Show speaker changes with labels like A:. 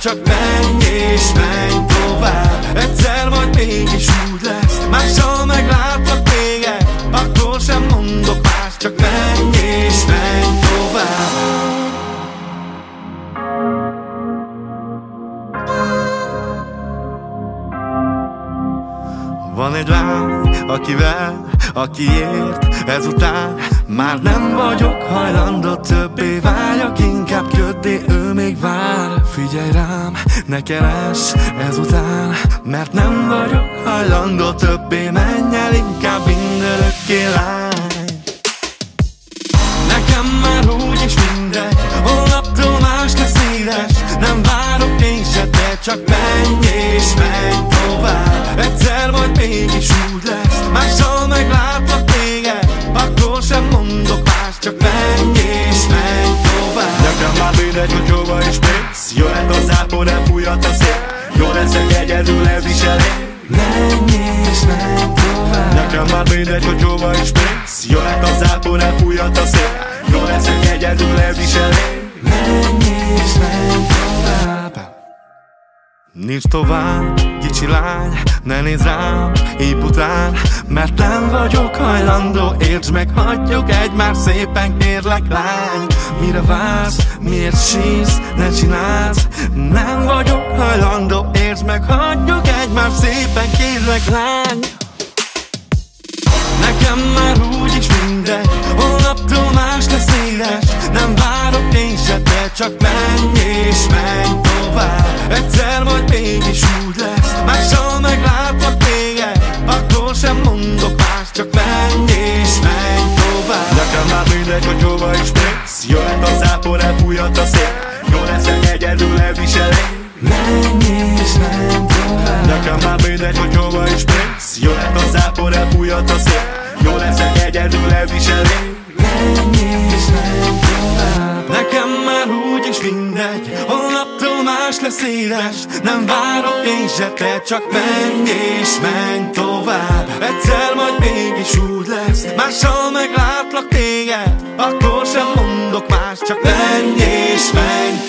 A: csak menj és menj tovább. Egyszer majd mégis úgy lesz Mással meglátlak téged. Akkor sem mondok más Csak menj és menj tovább. Van egy lány, akivel, akiért ezután Már nem vagyok hajlandó többé vágyok Inkább köddé, ő ne keres ezután Mert nem vagyok hajlandó többé Menj el inkább mindörökké lány Nekem már úgy is mindegy Holnaptól más lesz édes Nem várok én se, te csak menj
B: Jöhet a zápor, nem fújhat a szél. Jó leszek egyedül, ez is elég.
A: Menj és menj tovább
B: Nekem már mindegy, hogy hova is mész. Jöhet a zápor, nem fújhat a szél. Jó leszek egyedül, ez is elég.
A: Menj és menj tovább Nincs tovább, kicsi lány, ne nézz rám, épp után Mert nem vagyok hajlandó, értsd meg, hagyjuk egymást szépen, kérlek lány. Mire vársz, miért sírsz, ne csinálsz? Nem vagyok hajlandó, értsd meg, hagyjuk egymást szépen, kérlek lány. Nekem már úgy is mindegy Holnaptól más lesz édes Nem várok én se, te csak menj és menj tovább. Egyszer majd mégis úgy lesz. Mással meglátlak téged Akkor sem mondok más Csak menj és menj tovább.
B: Nekem már mindegy, hogy hova is mész. Jöhet a zápor, elfújhat a szél. Jó leszek egyedül, ez is elég
A: Menj és menj tovább.
B: Nekem már mindegy, hogy hova is mész. Jöhet a zápor, elfújhat a szél. Jó leszek egyedül, ez is elég
A: Menj és menj tovább. Nekem Lesz édes Nem várok én se, te csak menj és menj tovább. Egyszer majd mégis úgy lesz Mással meglátlak téged Akkor sem mondok más Csak menj és menj